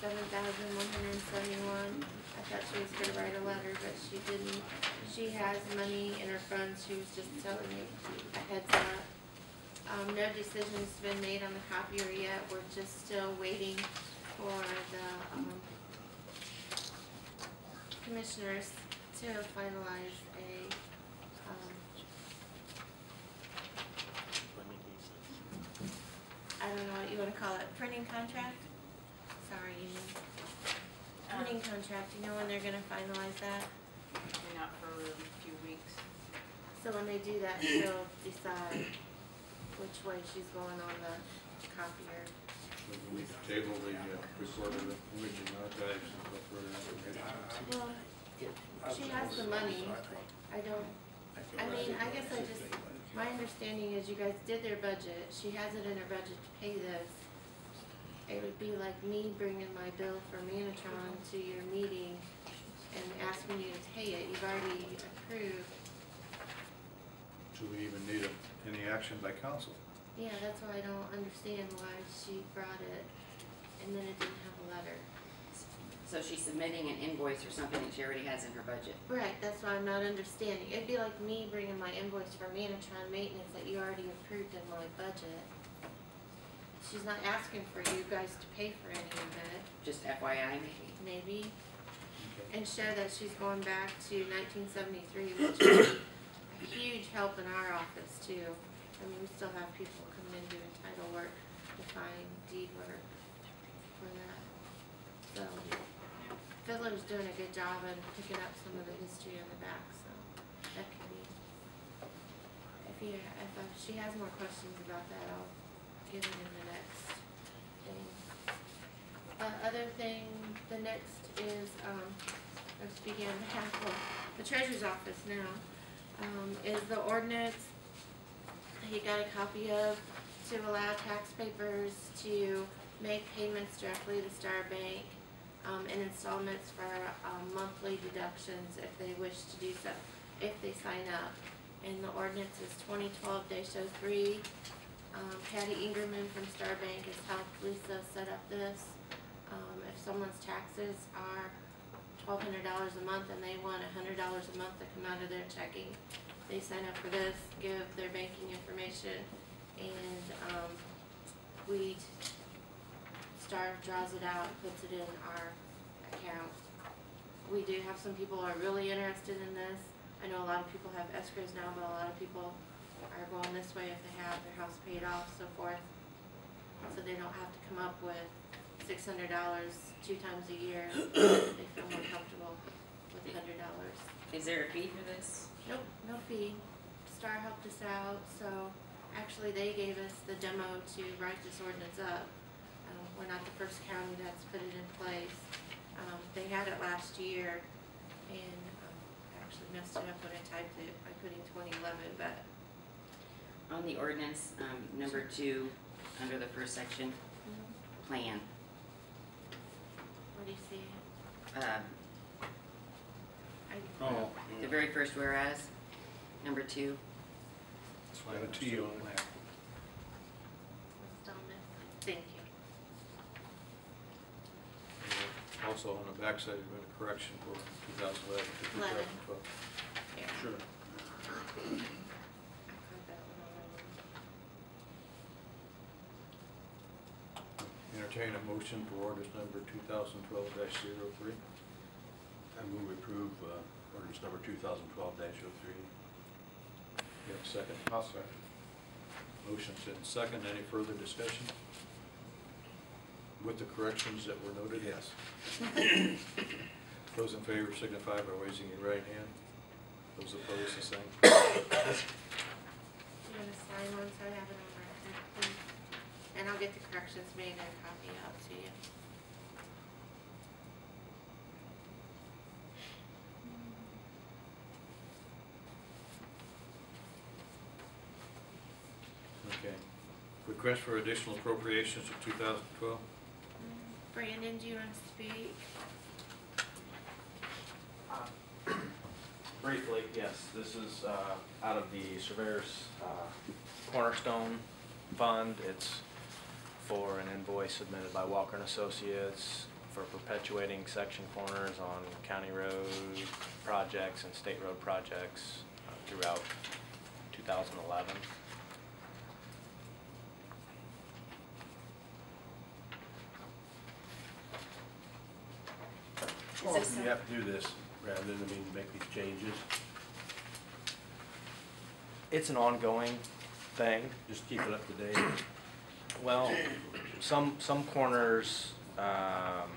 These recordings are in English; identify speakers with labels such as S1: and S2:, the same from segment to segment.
S1: seven thousand one hundred and seventy-one. I thought she was gonna write a letter, but she didn't. She has money in her funds, she was just telling you a heads up. Um, no decision's been made on the copier yet, we're just still waiting for the, um, commissioners to finalize a, um, I don't know what you wanna call it, printing contract? Sorry, you mean, printing contract, you know when they're gonna finalize that?
S2: Maybe not for a few weeks.
S1: So when they do that, she'll decide which way she's going on the copier.
S3: We table the uh, report of the imaging archives and look for information.
S1: Well, she has the money, I don't, I mean, I guess I just, my understanding is you guys did their budget, she has it in her budget to pay this. It would be like me bringing my bill for Manatron to your meeting and asking you to pay it, you've already approved.
S3: Do we even need a- any action by council?
S1: Yeah, that's why I don't understand why she brought it and then it didn't have a letter.
S4: So she's submitting an invoice for something that she already has in her budget.
S1: Right, that's why I'm not understanding. It'd be like me bringing my invoice for Manatron maintenance that you already approved in my budget. She's not asking for you guys to pay for any of it,
S4: Just FYI, maybe.
S1: maybe. And show that she's going back to nineteen seventy-three, which is a huge help in our office too. I mean, we still have people coming in doing title work, define deed work for that. So Fiddler's doing a good job in picking up some of the history in the back, so that could be. If you, if uh, she has more questions about that, I'll it in the next thing. Uh, other thing, the next is, um, I'm speaking on of the treasurer's office now, um, is the ordinance he got a copy of to allow tax taxpayers to make payments directly to Star Bank, um, in installments for, um, monthly deductions if they wish to do so, if they sign up. And the ordinance is twenty twelve 3 Um, Patty Ingerman from Star Bank has helped Lisa set up this. Um, if someone's taxes are twelve hundred dollars a month and they want hundred dollars a month to come out of their checking, they sign up for this, give their banking information, and, um, we, Star draws it out, puts it in our account. We do have some people who are really interested in this. I know a lot of people have escrows now, but a lot of people are going this way if they have their house paid off, so forth. So they don't have to come up with six hundred dollars two times a year. They feel more comfortable with hundred dollars.
S4: Is there a fee for this?
S1: Nope, no fee. Star helped us out, so actually they gave us the demo to write this ordinance up. Um, we're not the first county that's put it in place. Um, they had it last year and, um, actually messed it up when I typed it by putting twenty eleven, but,
S4: On the ordinance, um, number two, under the first section, plan.
S1: what do you see?
S4: Uh,
S1: I,
S3: Oh,
S4: the very first whereas, number two,
S3: got a T on it.
S1: what's on this? Thank you.
S3: Also on the backside, we had a correction for 2011 to 2012.
S1: Here.
S3: Sure.
S1: I caught that one already.
S3: Entertain a motion for orders number 2012-03.
S5: I move we approve uh, ordinance number two thousand twelve dash oh three.
S3: You have a second? I'll second. Motion's in second. Any further discussion? With the corrections that were noted?
S5: Yes.
S3: Those in favor signify by raising your right hand. Those opposed, the same.
S1: You gonna sign one, so I have it on record, please? And I'll get the corrections made and copy out to you.
S3: Okay. Request for additional appropriations of 2012.
S1: Brandon, do you want to speak?
S6: Briefly, yes, this is uh, out of the surveyor's uh, cornerstone fund. It's
S7: for an invoice submitted by Walker and Associates for perpetuating section corners on county road projects and state road projects uh, throughout 2011.
S5: Well,
S4: this
S5: you have to do this, Brandon, I mean, make these changes,
S7: It's an ongoing thing.
S5: just keep it up to date.
S7: Well, some, some corners, um,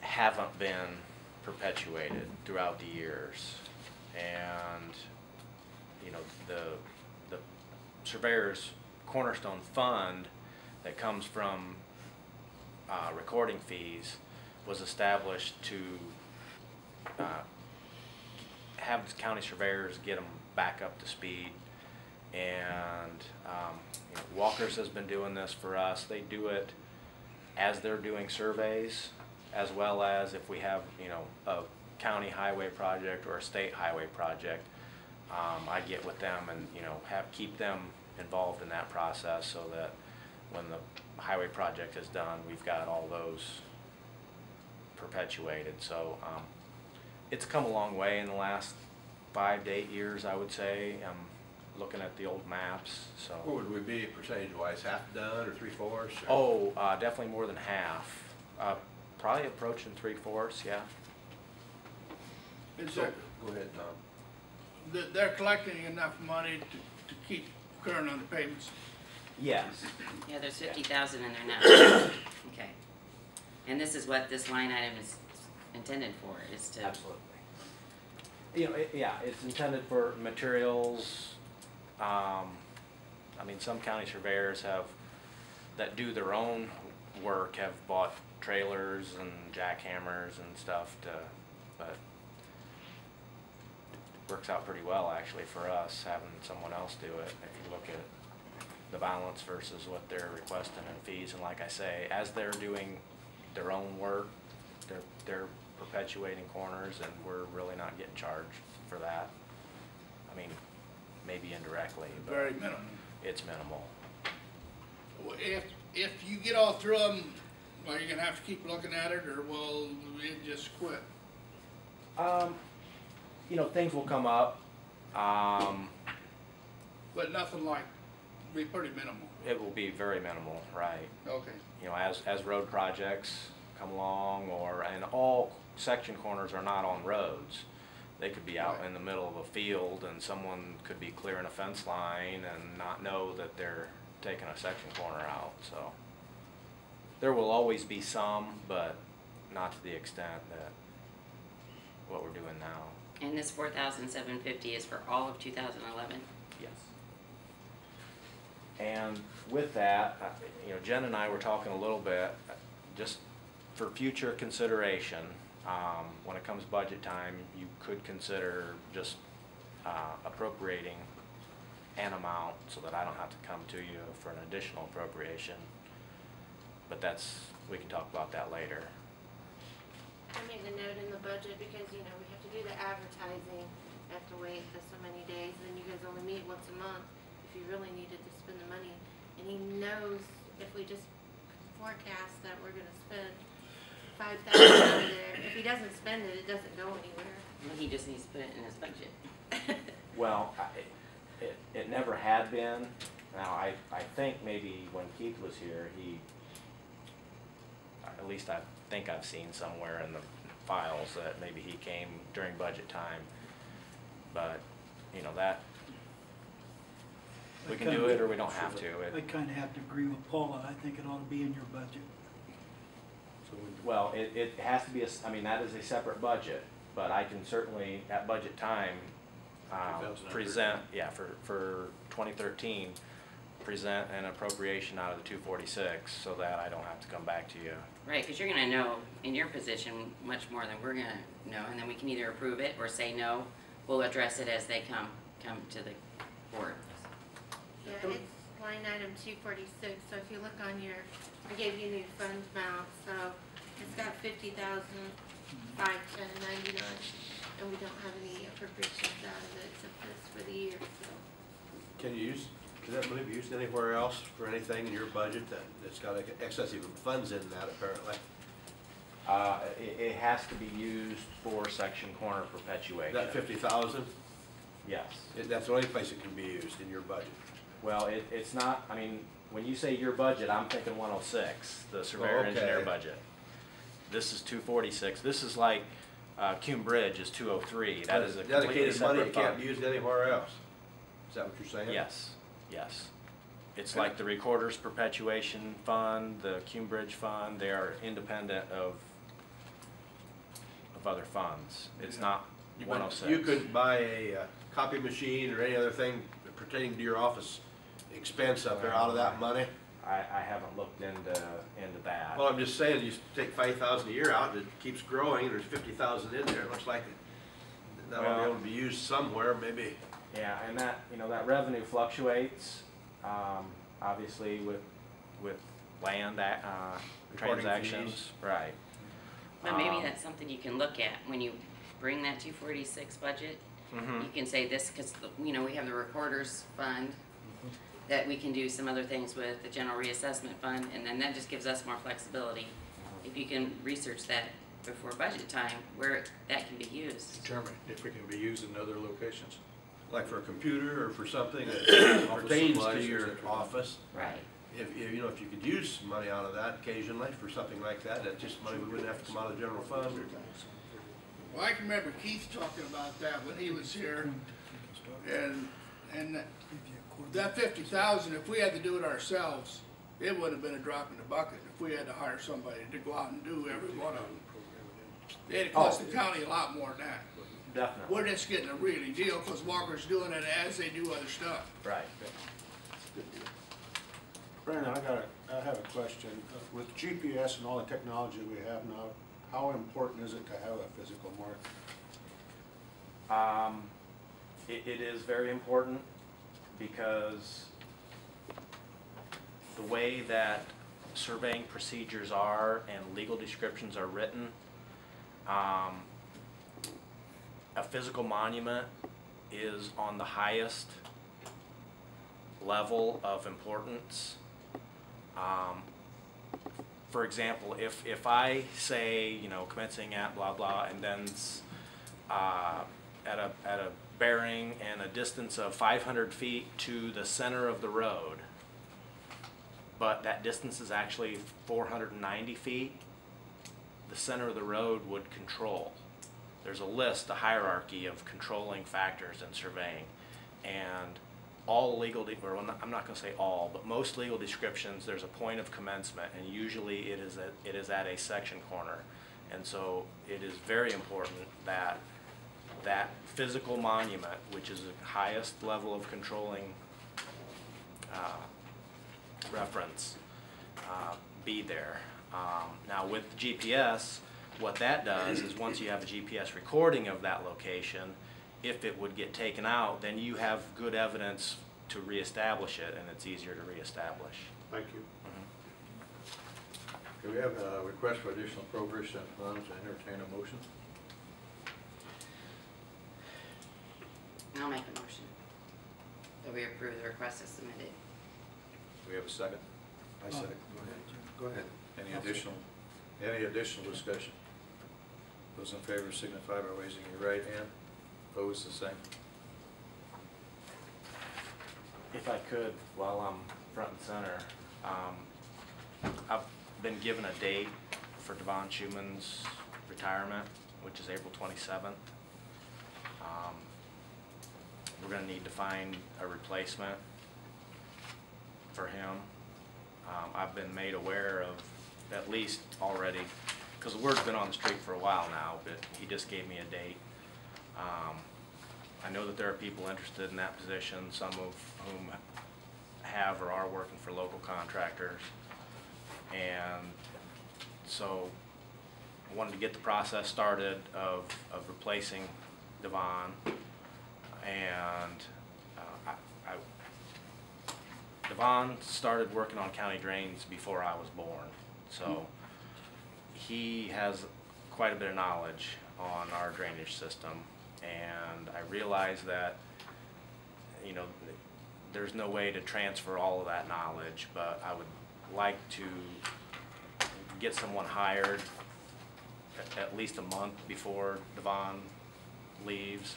S7: haven't been perpetuated throughout the years. And, you know, the, the surveyor's cornerstone fund that comes from, uh, recording fees was established to, uh, have the county surveyors get them back up to speed. And, um, you know, Walker's has been doing this for us. They do it as they're doing surveys, as well as if we have, you know, a county highway project or a state highway project. Um, I get with them and, you know, have, keep them involved in that process so that when the highway project is done, we've got all those perpetuated. So, um, it's come a long way in the last five to eight years, I would say. I'm looking at the old maps, so.
S5: What would we be percentage wise, half done or three fourths? or-
S7: Oh, uh, definitely more than half. Uh, probably approaching three fourths, yeah.
S8: Is
S5: So,
S8: there,
S5: go ahead, Tom.
S8: th- they're collecting enough money to, to keep current on the payments?
S7: Yes.
S4: Yeah, there's fifty thousand in there now. Okay. And this is what this line item is intended for, is to,
S7: Absolutely. You know, it, yeah, it's intended for materials, um, I mean, some county surveyors have, that do their own work have bought trailers and jackhammers and stuff to, but it works out pretty well actually for us, having someone else do it, if you look at the balance versus what they're requesting in fees, and like I say, as they're doing their own work, they're, they're perpetuating corners and we're really not getting charged for that. I mean, maybe indirectly, But
S8: Very minimal.
S7: it's minimal.
S8: Well, If, if you get all through them, are you gonna have to keep looking at it, or will it just quit?
S7: Um, you know, things will come up, um,
S8: But nothing like, be pretty minimal,
S7: it will be very minimal, right?
S8: okay.
S7: You know, as, as road projects come along or, and all section corners are not on roads. They could be out
S8: Right.
S7: in the middle of a field and someone could be clearing a fence line and not know that they're taking a section corner out, so. There will always be some, but not to the extent that what we're doing now.
S4: and this four thousand seven fifty is for all of two thousand eleven?
S7: Yes. And with that, uh, you know, Jen and I were talking a little bit, uh, just for future consideration, um, when it comes budget time, you could consider just uh, appropriating an amount so that I don't have to come to you for an additional appropriation. But that's, we can talk about that later.
S1: I made a note in the budget because, you know, we have to do the advertising, I have to wait for so many days, and then you guys only meet once a month if you really needed to spend the money. And he knows if we just forecast that we're gonna spend five thousand out of there, if he doesn't spend it, it doesn't go anywhere.
S4: Well, he just needs to put it in his budget.
S7: Well, I, it, it never had been. Now, I, I think maybe when Keith was here, he, at least I think I've seen somewhere in the files that maybe he came during budget time. But, you know, that, we
S9: I
S7: can do
S9: kinda-
S7: it or we don't have to.
S9: I kinda have to agree with Paula, I think it ought to be in your budget.
S3: So we-
S7: well, it, it has to be a, s- I mean, that is a separate budget, but I can certainly, at budget time, um,
S3: 2013.
S7: present, yeah, for, for twenty thirteen, present an appropriation out of the two forty-six, so that I don't have to come back to you.
S4: Right, cause you're gonna know in your position much more than we're gonna know, and then we can either approve it or say no. We'll address it as they come, come to the board.
S1: Yeah, it's line item two forty-six, so if you look on your, I gave you new fund balance, so it's got fifty thousand, five ten ninety-nine, and we don't have any appropriations out of it except this for the year, so.
S5: Can you use, Can that money be used anywhere else for anything in your budget that, that's got excessive funds in that apparently?
S7: Uh, it, it has to be used for section corner perpetuation.
S5: That fifty thousand,
S7: Yes.
S5: that's the only place it can be used in your budget.
S7: Well, it, it's not, I mean, when you say your budget, I'm thinking one oh six, the surveyor engineer
S5: okay.
S7: budget. This is two forty-six, this is like, uh, Cume Bridge is two oh three, that is a
S5: Dedicated money, it can't used anywhere else. Is that what you're saying?
S7: Yes, yes. It's like the Recorder's Perpetuation Fund, the Cume Bridge Fund, they are independent of, of other funds. It's not
S5: You
S7: oh
S5: You couldn't buy a uh, copy machine or any other thing pertaining to your office expense up there out of that money?
S7: I, I haven't looked into, into that.
S5: Well, I'm just saying, you take five thousand a year out, and it keeps growing, there's fifty thousand in there, it looks like it- that'll be
S7: Well-
S5: able to be used somewhere, maybe.
S7: Yeah, and that, you know, that revenue fluctuates, um, obviously with, with land, a- uh,
S5: Recording
S7: transactions,
S5: fees.
S7: right.
S4: But maybe
S7: Um,
S4: that's something you can look at when you bring that two forty-six budget.
S7: Mhm.
S4: You can say this, cause, you know, we have the recorder's fund that we can do some other things with, the general reassessment fund, and then that just gives us more flexibility. If you can research that before budget time, where that can be used.
S3: Determine if it can be used in other locations.
S5: Like for a computer or for something that pertains to your office.
S4: Right.
S5: If, if, you know, if you could use money out of that occasionally for something like that, that's just money we wouldn't have to come out of the general fund or.
S8: Well, I can remember Keith talking about that when he was here, and, and that- that fifty thousand, if we had to do it ourselves, it would have been a drop in the bucket if we had to hire somebody to go out and do every one of them. It'd cost the county a lot more than that.
S7: Definitely,
S8: We're just getting a really deal, cause Walker's doing it as they do other stuff.
S7: right.
S10: Brandon, I got a, I have a question. Uh, With GPS and all the technology we have now, how important is it to have a physical mark?
S7: Um, it, it is very important because the way that surveying procedures are and legal descriptions are written, um, a physical monument is on the highest level of importance. Um, for example, if, if I say, you know, commencing at blah blah, and then uh, at a, at a bearing and a distance of five hundred feet to the center of the road, but that distance is actually four hundred and ninety feet, the center of the road would control. There's a list, a hierarchy of controlling factors in surveying. And all legal, or I'm not- not gonna say all, but most legal descriptions, there's a point of commencement, and usually it is it is at a section corner. And so it is very important that that physical monument, which is the highest level of controlling, uh, reference, uh, be there. Um, now with GPS, what that does is once you have a GPS recording of that location, if it would get taken out, then you have good evidence to reestablish it and it's easier to reestablish.
S10: Thank you.
S3: Okay, we have a request for additional appropriation funds, entertain a motion.
S4: I'll make a motion that we approve the request as submitted.
S3: We have a second.
S5: I said, go ahead. Go ahead.
S3: Any additional, any additional discussion? Those in favor signify by raising your right hand. Opposed, the same.
S7: If I could, while I'm front and center, um, I've been given a date for Devon Schumann's retirement, which is April twenty-seventh. Um, we're gonna need to find a replacement for him. Um, I've been made aware of at least already, cause the word's been on the street for a while now, but he just gave me a date. Um, I know that there are people interested in that position, some of whom have or are working for local contractors. And so I wanted to get the process started of, of replacing Devon. And, uh, I, I, Devon started working on county drains before I was born. So he has quite a bit of knowledge on our drainage system. And I realize that, you know, there's no way to transfer all of that knowledge, but I would like to get someone hired at, at least a month before Devon leaves,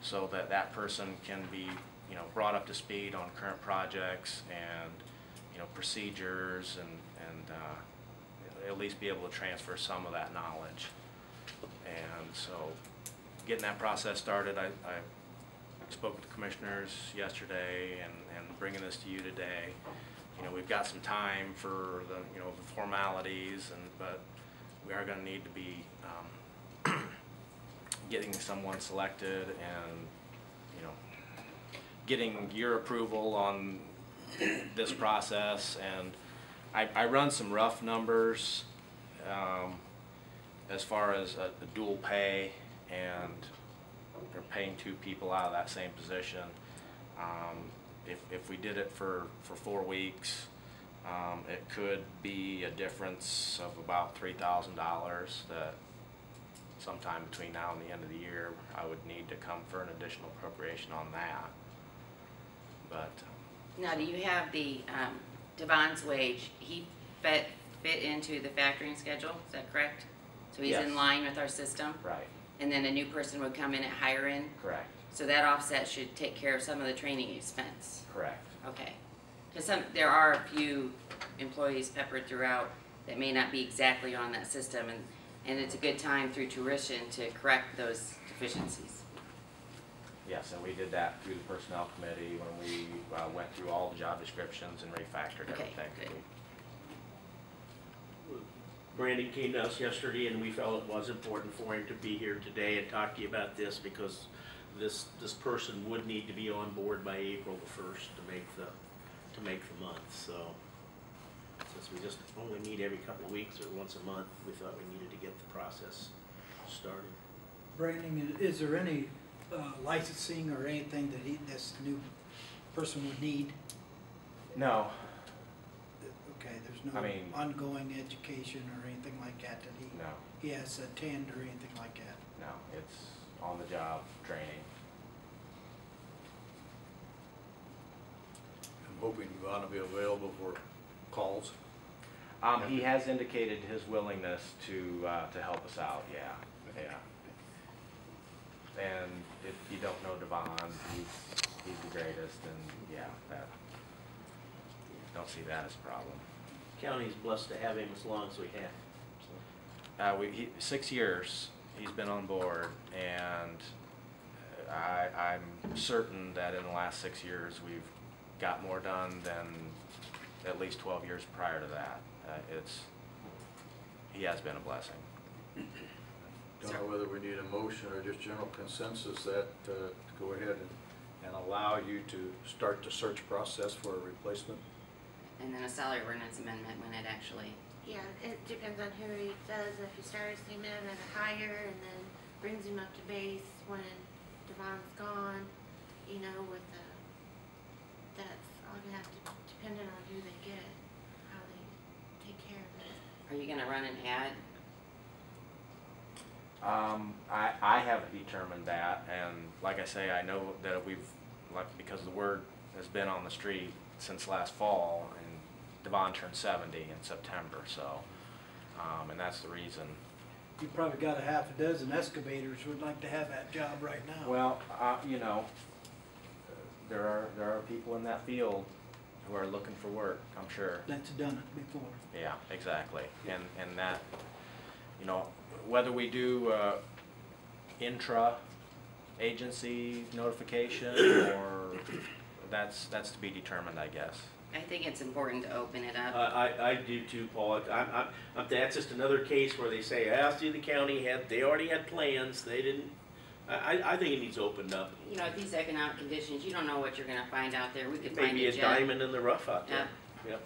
S7: so that that person can be, you know, brought up to speed on current projects and, you know, procedures and, and, uh, at least be able to transfer some of that knowledge. And so, getting that process started, I, I spoke with the commissioners yesterday and, and bringing this to you today. You know, we've got some time for the, you know, the formalities and, but we are gonna need to be, um, getting someone selected and, you know, getting your approval on this process and I, I run some rough numbers, um, as far as a, a dual pay and they're paying two people out of that same position. Um, if, if we did it for, for four weeks, um, it could be a difference of about three thousand dollars that sometime between now and the end of the year, I would need to come for an additional appropriation on that. But,
S4: Now, do you have the, um, Devon's wage, he fit, fit into the factoring schedule, is that correct? So he's in line with our system?
S7: right,
S4: And then a new person would come in at higher end?
S7: correct,
S4: So that offset should take care of some of the training expense?
S7: correct.
S4: Okay. Because some, there are a few employees peppered throughout that may not be exactly on that system, and, and it's a good time through tuition to correct those deficiencies.
S7: Yes, and we did that through the personnel committee when we, uh, went through all the job descriptions and refactored
S4: Okay,
S7: everything.
S4: good.
S11: Brandon came to us yesterday and we felt it was important for him to be here today and talk to you about this because this, this person would need to be on board by April the first to make the, to make the month, so. Since we just only meet every couple of weeks or once a month, we thought we needed to get the process started.
S9: Brandon, is there any uh, licensing or anything that he, this new person would need?
S7: No,
S9: Okay, there's no
S7: I mean-
S9: ongoing education or anything like that that he,
S7: no,
S9: he has to attend or anything like that?
S7: no, it's on-the-job training.
S3: I'm hoping Devon to be available for calls.
S7: Um, he has indicated his willingness to, uh, to help us out, yeah, yeah. And if you don't know Devon, he's, he's the greatest and, yeah, that, don't see that as a problem.
S11: County's blessed to have him as long as we have, so.
S7: Uh, we, he, six years he's been on board and I, I'm certain that in the last six years, we've got more done than at least twelve years prior to that. Uh, it's, he has been a blessing.
S3: Don't know whether we need a motion or just general consensus that, uh, to go ahead and, and allow you to start the search process for a replacement.
S4: And then a salary ordinance amendment when it actually,
S1: Yeah, it depends on who he does, if he starts him in at a higher and then brings him up to base when Devon's gone, you know, with the, that's all gonna have to, depending on who they get, how they take care of it.
S4: Are you gonna run an ad?
S7: Um, I, I haven't determined that, and like I say, I know that we've, like, because the word has been on the street since last fall, and Devon turned seventy in September, so, um, and that's the reason.
S9: You probably got a half a dozen excavators who would like to have that job right now.
S7: Well, uh, you know, there are, there are people in that field who are looking for work, I'm sure.
S9: That's done it before.
S7: Yeah, exactly, and, and that, you know, whether we do, uh, intra-agency notification, or that's, that's to be determined, I guess.
S4: I think it's important to open it
S11: I,
S4: up.
S11: I, I do too, Paul. I'm, I'm, I'm, that's just another case where they say, I asked you, the county had, they already had plans, they didn't, I, I, I think it needs opened up.
S4: You know, these economic conditions, you don't know what you're gonna find out there. We could find
S11: Maybe
S4: a
S11: a
S4: job.
S11: diamond in the rough out there. Yep.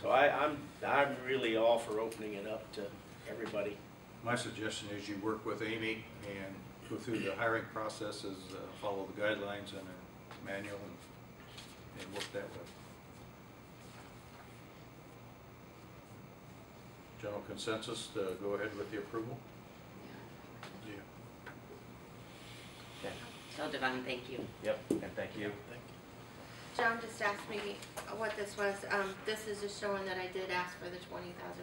S11: So I, I'm, I'm really all for opening it up to everybody.
S3: My suggestion is you work with Amy and go through the hiring processes, uh, follow the guidelines in our manual and, and work that way. General consensus to go ahead with the approval?
S4: Yeah.
S3: Yeah.
S7: Okay.
S4: Devon, thank you.
S7: Yep, and thank you.
S1: Just John just asked me what this was. Um, this is just showing that I did ask for the twenty thousand